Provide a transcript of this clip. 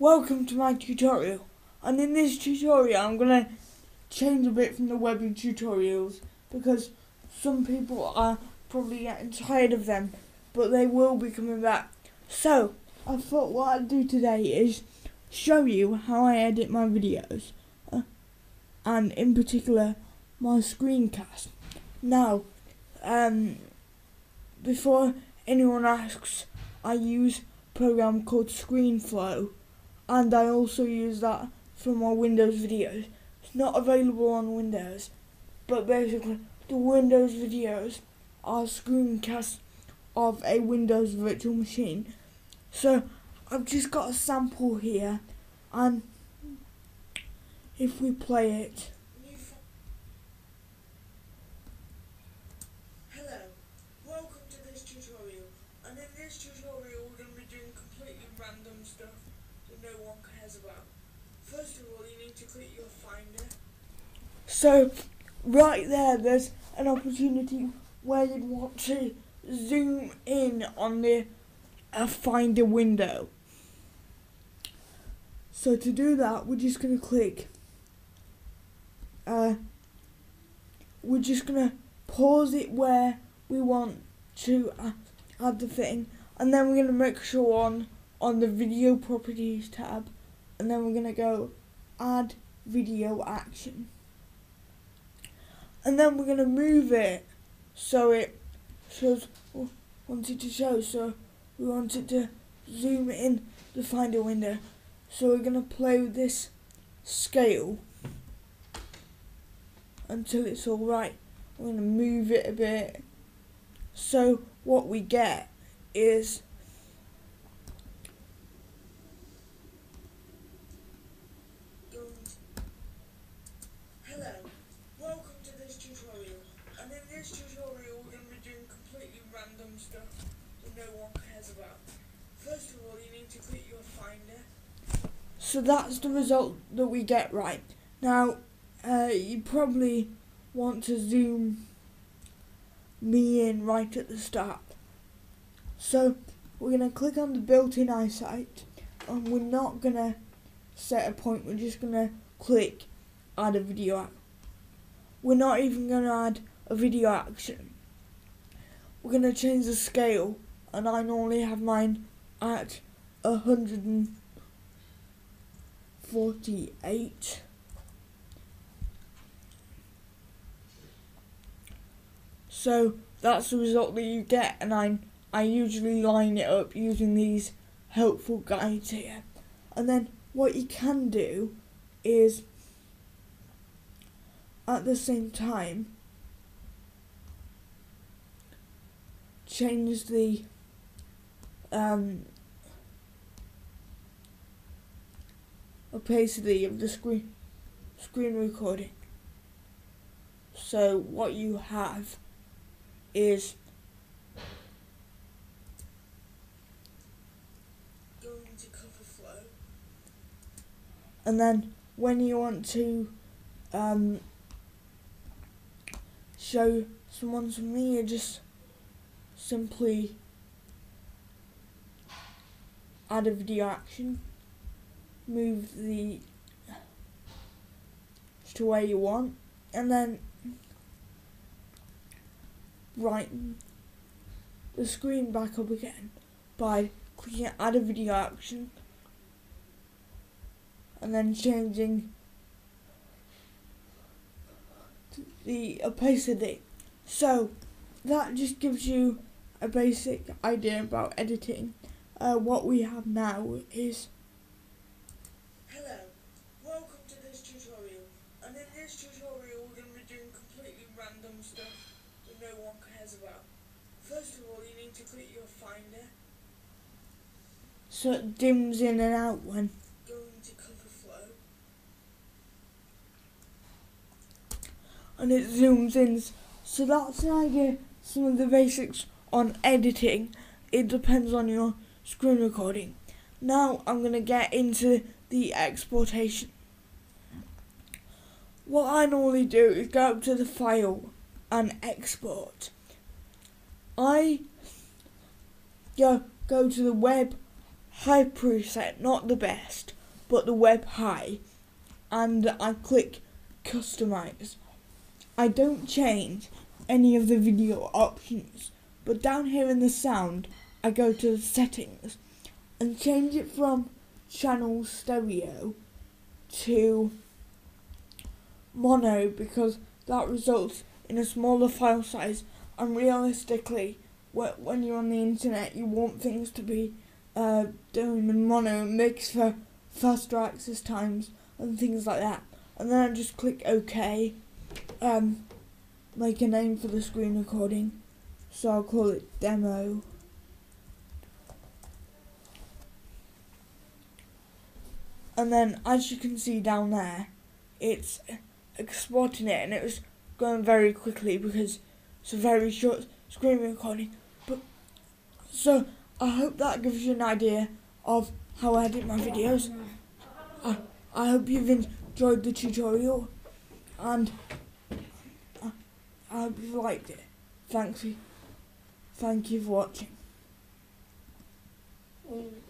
welcome to my tutorial and in this tutorial I'm going to change a bit from the webbing tutorials because some people are probably getting tired of them but they will be coming back. So I thought what I'd do today is show you how I edit my videos uh, and in particular my screencast. Now um, before anyone asks I use a program called ScreenFlow and I also use that for my Windows videos. It's not available on Windows, but basically the Windows videos are screencasts of a Windows virtual machine. So I've just got a sample here and if we play it Hello, welcome to this tutorial and in this tutorial we're going to be doing completely random stuff that no one cares about. First of all you need to click your finder. So, right there, there's an opportunity where you'd want to zoom in on the uh, Finder window. So to do that, we're just going to click. Uh, we're just going to pause it where we want to uh, add the thing, and then we're going to make sure on on the video properties tab, and then we're going to go add video action. And then we're going to move it so it shows what we want it to show so we want it to zoom in the finder window. So we're going to play with this scale until it's all right. We're going to move it a bit. So what we get is Going to- Hello, welcome to this tutorial and in this tutorial we're going to be doing completely random stuff that no one cares about. First of all you need to click your finder. So that's the result that we get right. Now, uh, you probably want to zoom me in right at the start. So we're going to click on the built-in iSight and we're not going to set a point, we're just going to click add a video app. We're not even going to add a video action. We're going to change the scale and I normally have mine at 100 and 48. So that's the result that you get, and I I usually line it up using these helpful guides here. And then what you can do is at the same time change the um, opacity of the screen screen recording. So what you have is Going to cover flow. and then when you want to um, show someone something, you just simply add a video action, move the to where you want, and then brighten the screen back up again by clicking add a video action and then changing the opacity. So that just gives you a basic idea about editing. Uh, what we have now is Hello, welcome to this tutorial and in this tutorial we're going to be doing completely random stuff that no one cares about. First of all you need to click your finder. so it dims in and out when Going to cover flow. and it zooms in. So that's an idea, some of the basics on editing. It depends on your screen recording. Now I'm going to get into the exportation. What I normally do is go up to the file and export. I go, go to the web high preset, not the best, but the web high, and I click customize. I don't change any of the video options, but down here in the sound, I go to settings and change it from channel stereo to mono because that results in a smaller file size. And realistically when you're on the internet you want things to be uh, doing the mono it makes for faster access times and things like that. And then I just click OK um, make a name for the screen recording so I'll call it demo. And then as you can see down there it's exporting it and it was going very quickly because it's a very short screen recording. But so I hope that gives you an idea of how I edit my videos. I, I hope you've enjoyed the tutorial and I, I hope you liked it. Thanks Thank you for watching. Mm.